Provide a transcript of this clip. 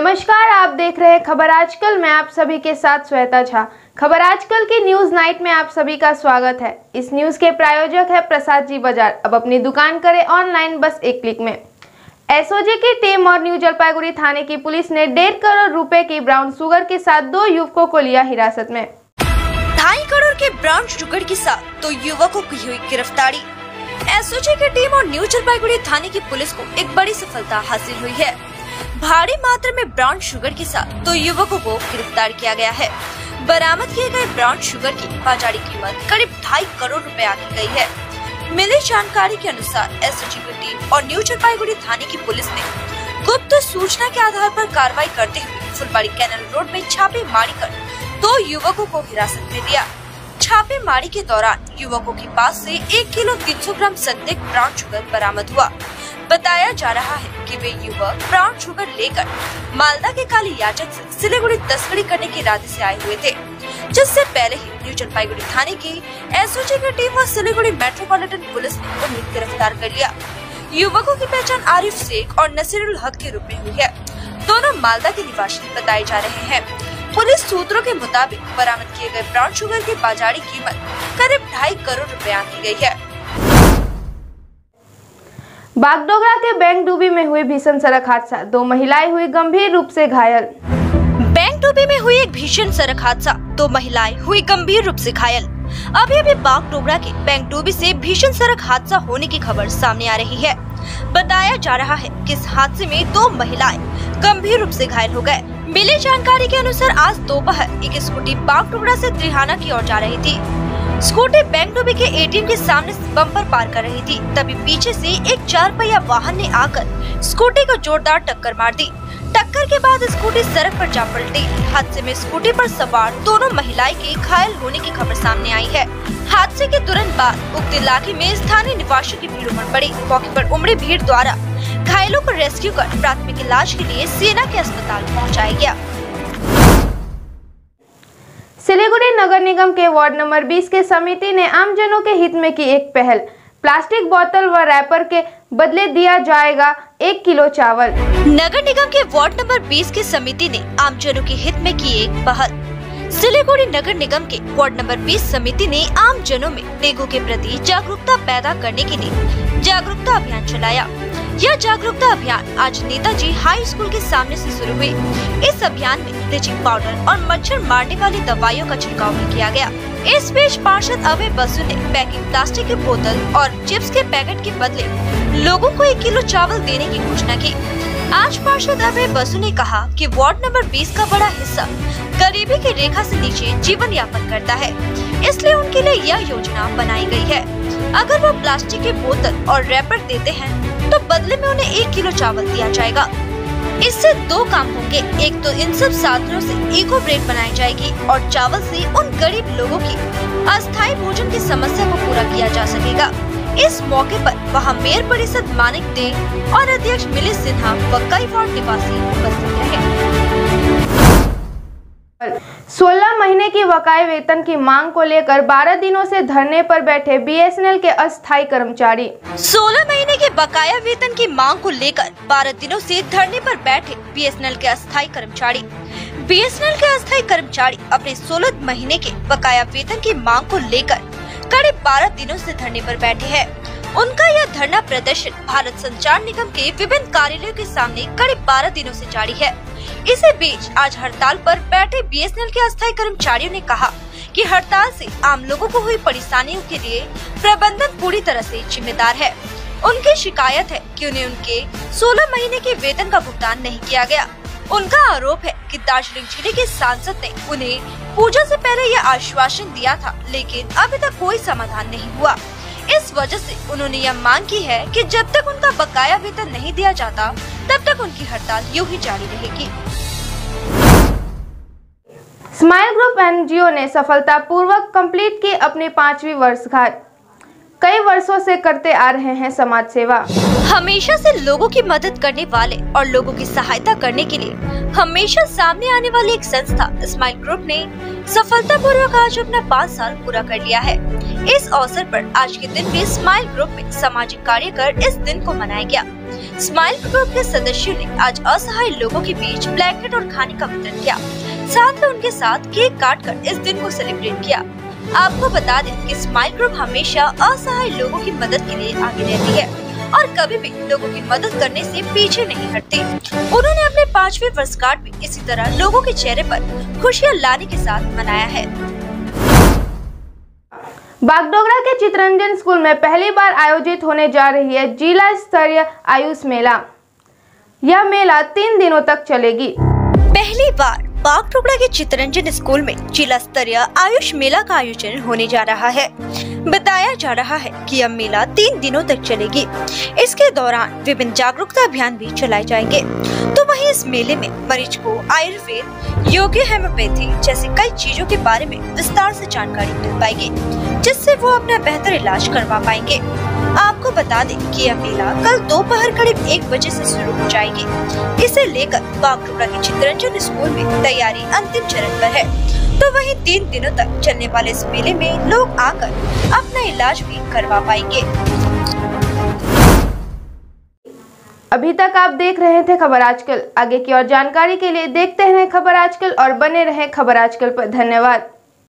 नमस्कार, आप देख रहे हैं खबर आजकल। मैं आप सभी के साथ श्वेता झा। खबर आजकल की न्यूज़ नाइट में आप सभी का स्वागत है। इस न्यूज़ के प्रायोजक है प्रसाद जी बाज़ार अब अपनी दुकान करें ऑनलाइन, बस एक क्लिक में। एसओजी की टीम और न्यू जलपाईगुड़ी थाने की पुलिस ने डेढ़ करोड़ रुपए की ब्राउन शुगर के साथ दो युवकों को लिया हिरासत में। ढाई करोड़ के ब्राउन शुगर के साथ दो युवकों की हुई गिरफ्तारी। एसओजी की टीम और न्यू जलपाईगुड़ी थाने की पुलिस को एक बड़ी सफलता हासिल हुई है। भारी मात्रा में ब्राउन शुगर के साथ दो युवकों को गिरफ़्तार किया गया है। बरामद किए गए ब्राउन शुगर की बाजारी कीमत करीब ढाई करोड़ रुपए आकी गई है। मिली जानकारी के अनुसार एसओजी की टीम और न्यू जलपाईगुड़ी थाने की पुलिस ने गुप्त सूचना के आधार पर कार्रवाई करते हुए फुलबाड़ी कैनल रोड में छापे मारी कर दो युवकों को हिरासत में लिया। छापेमारी के दौरान युवकों के पास से एक किलो तीन सौ ग्राम संदिग्ध ब्राउन शुगर बरामद हुआ। बताया जा रहा है कि वे युवक ब्राउन शुगर लेकर मालदा के काली याचक से सिलीगुड़ी तस्करी करने के इरादे से आए हुए थे, जिससे पहले ही न्यू जलपाईगुड़ी थाने की एसओजी की टीम और सिलीगुड़ी मेट्रोपॉलिटन पुलिस ने उन्हें गिरफ़्तार कर लिया। युवकों की पहचान आरिफ शेख और नसीरुल हक के रूप में हुई है। दोनों मालदा के निवासी बताए जा रहे हैं। पुलिस सूत्रों के मुताबिक बरामद किए गए ब्राउन शुगर की बाजारी कीमत करीब ढाई करोड़ रुपए आंकी गई है। बागडोगरा के बैंक डूबी में हुई भीषण सड़क हादसा। दो महिलाएँ हुई गंभीर रूप से घायल। बैंक डूबी में हुई एक भीषण सड़क हादसा। दो महिलाएँ हुई गंभीर रूप से घायल। अभी अभी बागडोगरा के बैंक डूबी से भीषण सड़क हादसा होने की खबर सामने आ रही है। बताया जा रहा है कि इस हादसे में दो महिलाएँ गंभीर रूप से घायल हो गए। मिली जानकारी के अनुसार आज दोपहर एक स्कूटी बागडोगरा से त्रिहाना की ओर जा रही थी। स्कूटी बैंक डूबी के एटीएम के सामने बम्पर पार कर रही थी। तभी पीछे से एक चार पहिया वाहन ने आकर स्कूटी को जोरदार टक्कर मार दी। टक्कर के बाद स्कूटी सड़क पर जा पलटी। हादसे में स्कूटी पर सवार दोनों महिलाएँ के घायल होने की खबर सामने आई है। हादसे के तुरंत बाद उक्त इलाके में स्थानीय निवासियों की भीड़ उमड़ पड़ी। मौके पर उमड़ी भीड़ द्वारा घायलों को रेस्क्यू कर प्राथमिक इलाज के लिए सेना के अस्पताल पहुँचाया गया। नगर निगम के वार्ड नंबर 20 के समिति ने आमजनों के हित में की एक पहल। प्लास्टिक बोतल व रैपर के बदले दिया जाएगा एक किलो चावल। नगर निगम के वार्ड नंबर 20 की समिति ने आमजनों के हित में की एक पहल। सिलीगुड़ी नगर निगम के वार्ड नंबर 20 समिति ने आम जनों में डेंगू के प्रति जागरूकता पैदा करने के लिए जागरूकता अभियान चलाया। यह जागरूकता अभियान आज नेताजी हाई स्कूल के सामने से शुरू हुई इस अभियान में ब्लीचिंग पाउडर और मच्छर मारने वाली दवाइयों का छिड़काव भी किया गया। इस बीच पार्षद अभय बसु ने पैकिंग प्लास्टिक की बोतल और चिप्स के पैकेट के बदले लोगों को एक किलो चावल देने की घोषणा की। आज पार्षद अभय बसु ने कहा कि वार्ड नंबर 20 का बड़ा हिस्सा गरीबी की रेखा से नीचे जीवन यापन करता है। इसलिए उनके लिए यह योजना बनाई गई है। अगर वो प्लास्टिक के बोतल और रैपर देते हैं तो बदले में उन्हें एक किलो चावल दिया जाएगा। इससे दो काम होंगे। एक तो इन सब साधनों से इको ब्रेड बनाई जाएगी और चावल से उन गरीब लोगों की अस्थायी भोजन की समस्या को पूरा किया जा सकेगा। इस मौके पर वहाँ मेयर परिषद मानिक दे और अध्यक्ष मिलित सिन्हा व कई वार्ड निवासी उपस्थित रहे। 16 महीने की वकाई वेतन की मांग को लेकर 12 दिनों से धरने पर बैठे बीएसएनएल के अस्थायी कर्मचारी। 16 महीने के बकाया वेतन की मांग को लेकर 12 दिनों से धरने पर बैठे बीएसएनएल के अस्थायी कर्मचारी। बीएसएनएल के अस्थायी कर्मचारी अपने 16 महीने के बकाया वेतन की मांग को लेकर करीब 12 दिनों से धरने पर बैठे हैं। उनका यह धरना प्रदर्शन भारत संचार निगम के विभिन्न कार्यालयों के सामने करीब 12 दिनों से जारी है। इसी बीच आज हड़ताल पर बैठे बीएसएनएल के अस्थायी कर्मचारियों ने कहा कि हड़ताल से आम लोगों को हुई परेशानियों के लिए प्रबंधन पूरी तरह से जिम्मेदार है। उनकी शिकायत है कि उन्हें उनके 16 महीने के वेतन का भुगतान नहीं किया गया। उनका आरोप है कि दार्जिलिंग ज़िले के सांसद ने उन्हें पूजा से पहले यह आश्वासन दिया था, लेकिन अभी तक कोई समाधान नहीं हुआ। इस वजह से उन्होंने यह मांग की है कि जब तक उनका बकाया वेतन नहीं दिया जाता, तब तक उनकी हड़ताल यू ही जारी रहेगी। स्माइल ग्रुप एनजीओ ने सफलतापूर्वक कंप्लीट की अपनी पांचवी वर्षगांठ। कई वर्षों से करते आ रहे हैं समाज सेवा। हमेशा से लोगों की मदद करने वाले और लोगों की सहायता करने के लिए हमेशा सामने आने वाली एक संस्था स्माइल ग्रुप ने सफलता पूर्वक आज अपना पाँच साल पूरा कर लिया है। इस अवसर पर आज के दिन में स्माइल ग्रुप में सामाजिक कार्य कर इस दिन को मनाया गया। स्माइल ग्रुप के सदस्यों ने आज असहाय लोगों के बीच ब्लैंकेट और खाने का वितरण किया। साथ ही उनके साथ केक काट कर इस दिन को सेलिब्रेट किया। आपको बता दें कि स्माइल ग्रुप हमेशा असहाय लोगों की मदद के लिए आगे रहती है और कभी भी लोगों की मदद करने से पीछे नहीं हटती। उन्होंने अपने पाँचवे वर्षगांठ भी इसी तरह लोगों के चेहरे पर खुशियाँ लाने के साथ मनाया है। बागडोगरा के चित्रंजन स्कूल में पहली बार आयोजित होने जा रही है जिला स्तरीय आयुष मेला। यह मेला तीन दिनों तक चलेगी। पहली बार बाग टुकड़ा के चितरंजन स्कूल में जिला स्तरीय आयुष मेला का आयोजन होने जा रहा है। बताया जा रहा है कि यह मेला तीन दिनों तक चलेगी। इसके दौरान विभिन्न जागरूकता अभियान भी चलाए जाएँगे। तो वहीं इस मेले में मरीज़ को आयुर्वेद, योग्य हेमोपैथी जैसे कई चीज़ों के बारे में विस्तार से जानकारी मिल पाएगी, जिससे वो अपना बेहतर इलाज करवा पाएँगे। आपको बता दें कि यह मेला कल दोपहर करीब एक बजे से शुरू हो जाएगी। इसे लेकर बागडोगरा के चितरंजन स्कूल में तैयारी अंतिम चरण पर है। तो वहीं तीन दिनों तक चलने वाले इस मेले में लोग आकर अपना इलाज भी करवा पाएँगे। अभी तक आप देख रहे थे खबर आजकल। आगे की और जानकारी के लिए देखते रहें खबर आजकल और बने रहें खबर आजकल पर। धन्यवाद।